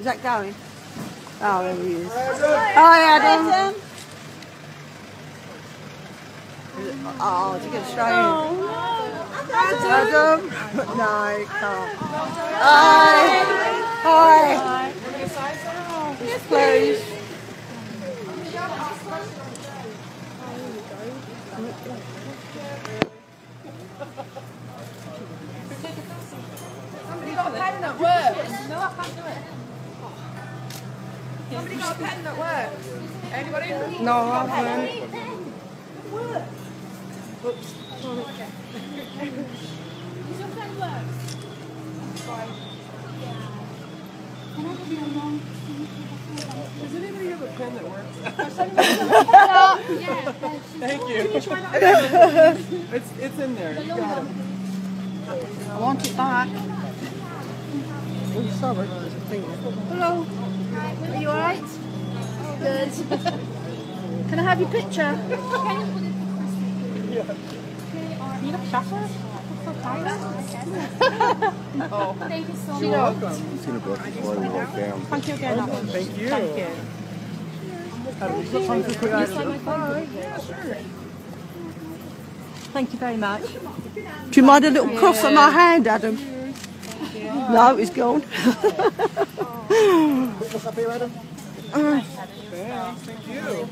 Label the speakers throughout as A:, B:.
A: Is that going? Oh, there he is. Hi, Adam. Oh, did oh, you get straight in? Adam? No, you can't. Hi. Hi. Yes, please.
B: Somebody got a pen that works. Somebody got a pen that works. Anybody?
A: No, I haven't.
B: Does anybody have a pen that works? Thank you. it's it's in there. You got it.
A: I want it back. Oh, sorry. There's a thing there.
C: Hello. Are you alright? Good. Can I have your picture? You look shattered.
B: Oh,
C: Thank you so
B: you're
C: much.
B: welcome.
D: He's gonna brush before we walk down.
C: Thank you again. Alan.
B: Thank you.
C: Thank you.
A: Thank you very much. Do you mind a little cross on my hand, Adam? No, it's gone.
B: Thanks. Thank you.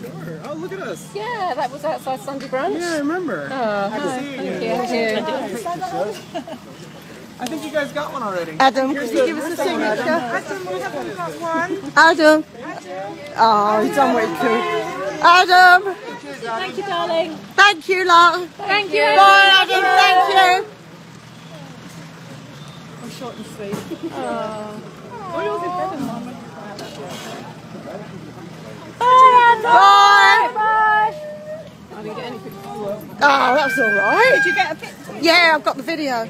B: Sure. Oh, look at us.
C: Yeah, that was outside Sunday brunch.
B: Yeah, I remember.
C: Oh,
B: Good to see you.
C: Thank you.
B: I think you guys got one already.
A: Adam, can you give us a signature?
B: Adam, we haven't got one.
A: Adam. Oh, he's done what he could. Adam.
C: Thank you, darling.
A: Thank you, lot.
C: Thank you.
A: Bye, Adam. Thank you.
B: Short and sweet.
A: Uh, bye.
C: Bye.
B: I didn't get anything.
A: Oh, that's all right.
B: Did you get a picture?
A: Yeah, I've got the video.